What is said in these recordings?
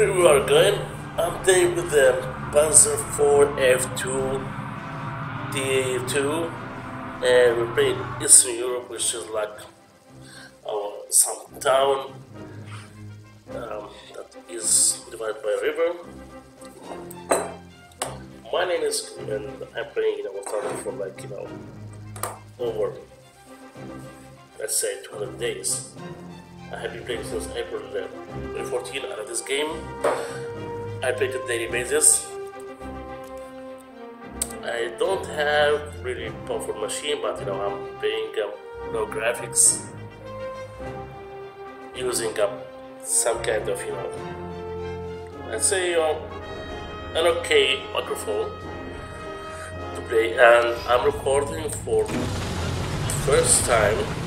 Here we are again. I'm there with the Panzer IV F2 DA2 and we're playing Eastern Europe which is like our some town um, that is divided by a river. My name is and I'm playing you know starting for like you know over let's say 200 days. I have been playing since April uh, 14 out of this game. I play it daily basis. I don't have really powerful machine, but you know I'm playing um, no graphics, using um, some kind of you know, let's say um, an okay microphone to play, and I'm recording for first time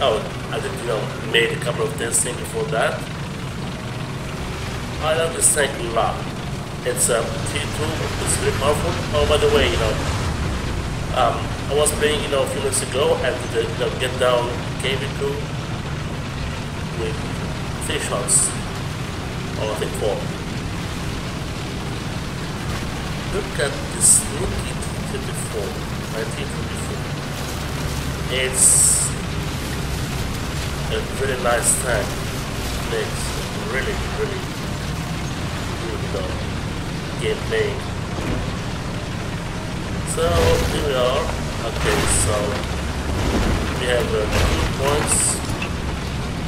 Oh, I did, you know, made a couple of testing before that. I love this tank a lot. It's a T2, it's very powerful. Oh, by the way, you know, um, I was playing, you know, a few minutes ago and the, you know, get down KV2 with three shots. Oh, I think four. Look at this Nuki T-24, 1924. It's a really nice tank. Makes really, really good uh, gameplay. So here we are. Okay, so we have uh, two points,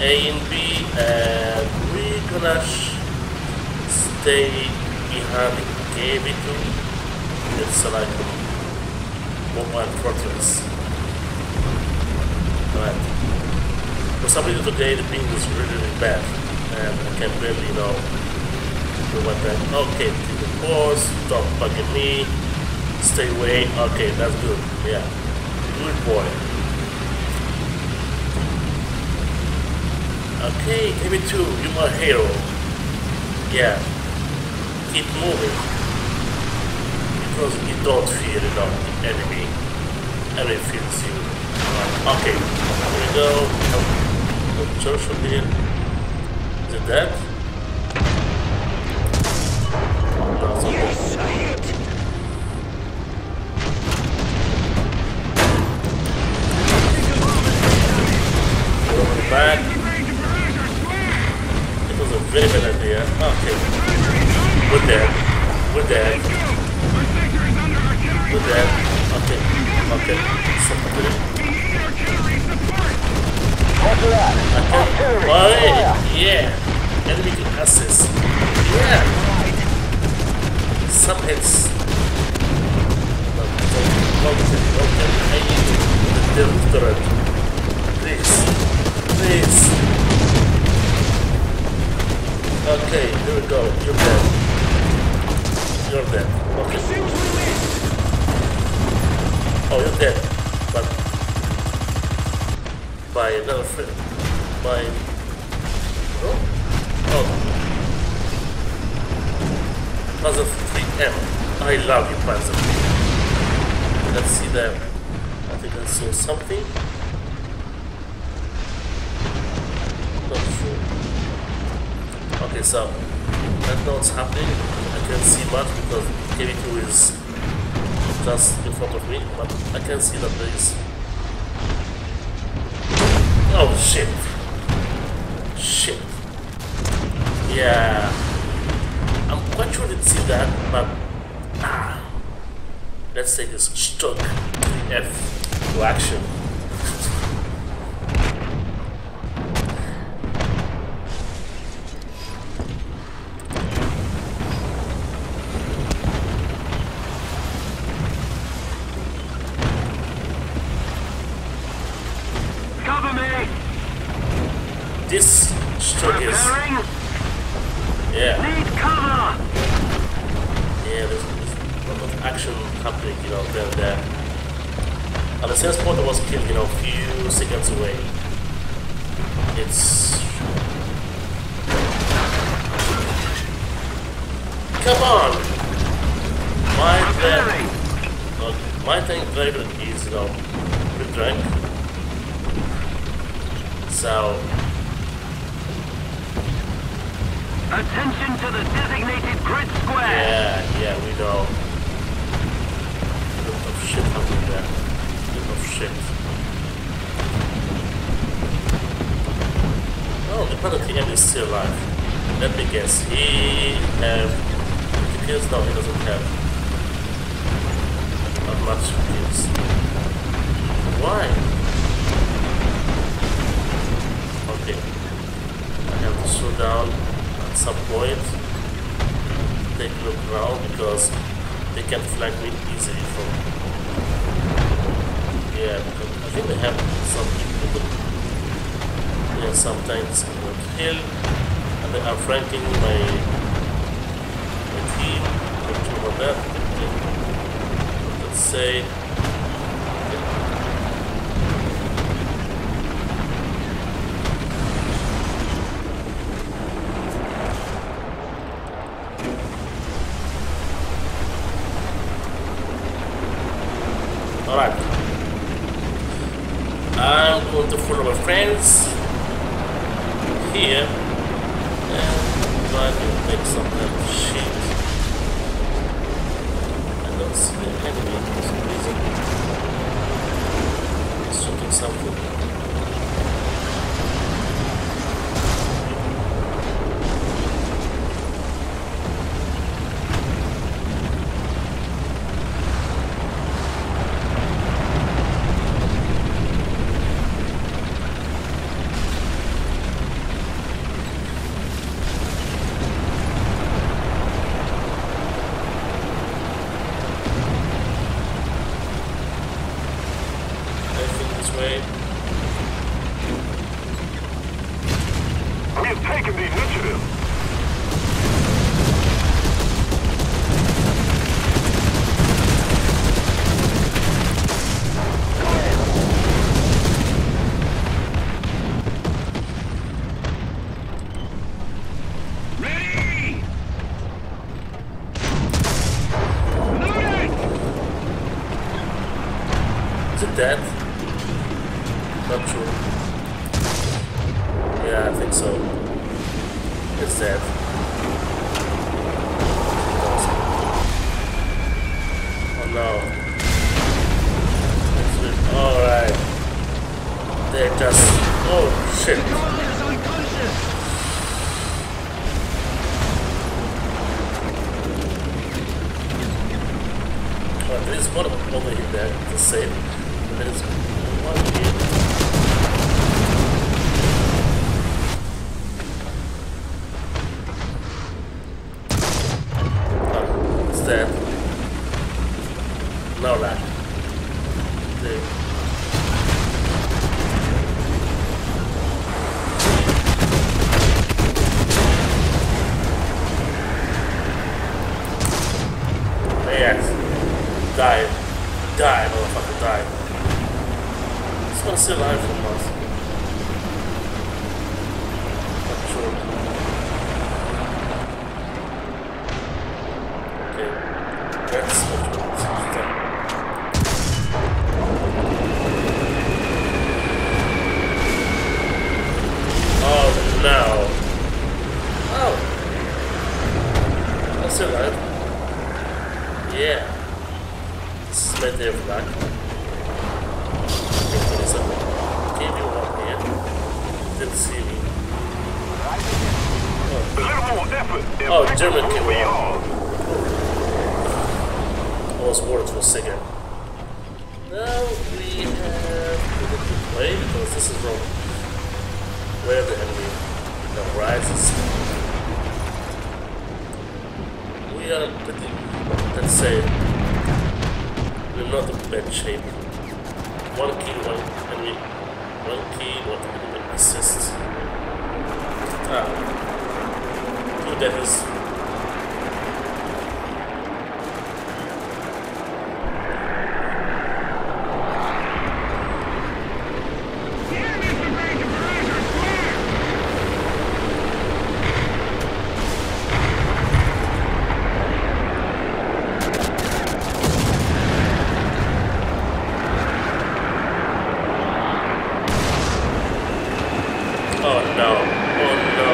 A and B, and we're gonna stay behind the KV2. It's like a mobile fortress. Right. For some reason today the ping is really, really bad and I can barely, you know, do what that. Okay, the pause, stop bugging me, stay away. Okay, that's good. Yeah, good boy. Okay, give me 2 you're my hero. Yeah, keep moving because you don't fear, you the enemy. Enemy feels you. Okay, here we go. Church should be. Is it dead? Yeah. Enemy to assist. Yeah. Some hits. Welcome, welcome. I need the death turret. Please. Please. Okay, here we go. You're dead. You're dead. Okay. Oh, you're dead. But by another friend. By oh. Panzer 3M. I love you, 3. Let's see them. I think I saw something. Not sure. Okay, so I know what's happening. I can't see much because KV2 is just in front of me, but I can see that there is Oh shit. Shit. Yeah. I'm quite sure didn't see that, but ah. Let's take this StuG F to action. And the sales point was killed, you know, a few seconds away. It's... Come on! My tank... Look, my tank driver is, you know, pretty drunk. So... Attention to the designated grid square. Yeah, yeah, we know. Shit Oh, apparently Andy is still alive. Let me guess. He um, have the kills? No, he doesn't have. Not much kills. Why? Okay. I have to slow down at some point take a look around because they can flank me easily from yeah because I think they have some people yeah some tanks on the hill and they are flanking my my team about that let's say Alright. I'm going to follow my friends here and try to make some kind of shit. I don't see the enemy for some reason. He's shooting something. German will came along. ours. I was worried for a second. Now we have to way because this is from where the enemy now rises. We are pretty, let's say, we're not in bad shape. One kill, one enemy, one kill, one enemy assist. Ah, two deaths. Oh no. Oh no.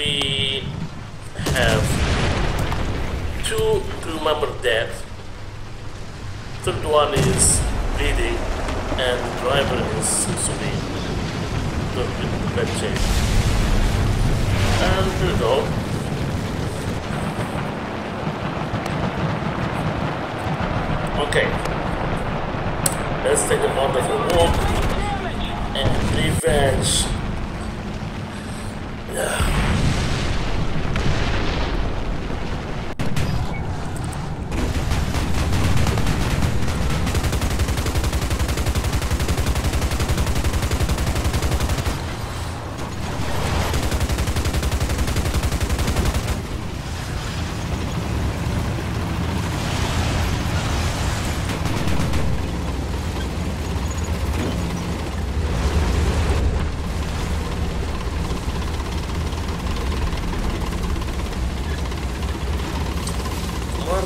We have two crew members dead. Third one is bleeding, and the driver is seems to be in bad shape. And here we go. Okay. Let's take a moment wonderful walk and revenge. Yeah.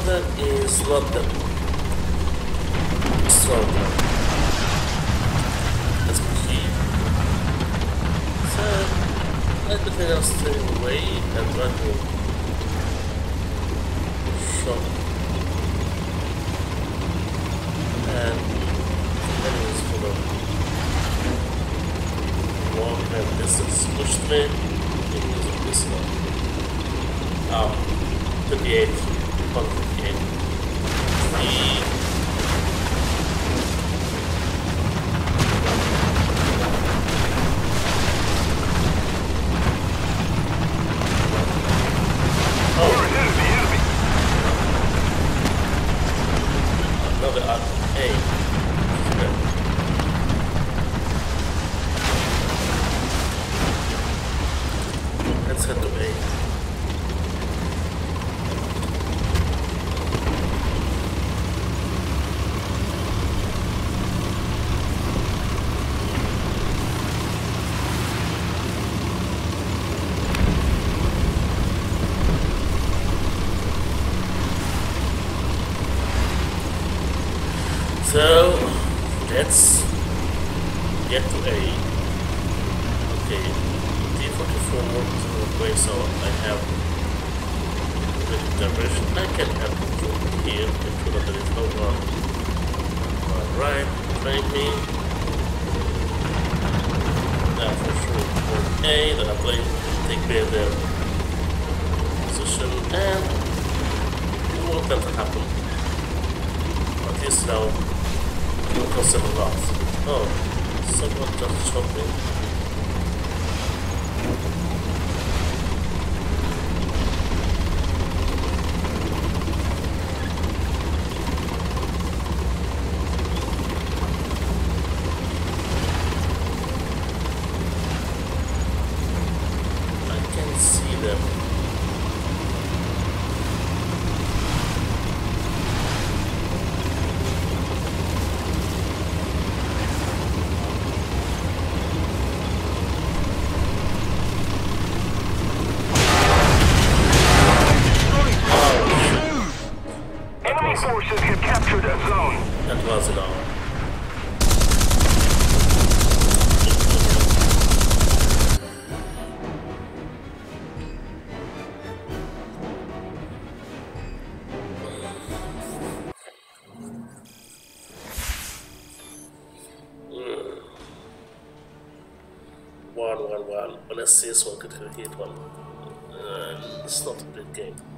Commander is London. Stronger. That's key. So, everything else stay away and try to shot. And enemies for the walk and distance pushed me. It was this one. Um, oh, 58. 158. The We're ahead of the enemy. another up. Hey. Let's head to A. So let's get to A. Okay, D44 to replace so I have the direction. I can have to here make sure that there is no one. Alright, train me. Now for sure for A, then I play take care their position and we want that to happen. At least now it will cost them a was an hour. One, one, one. Well, let's see this one could hit one. Uh, it's not a big game.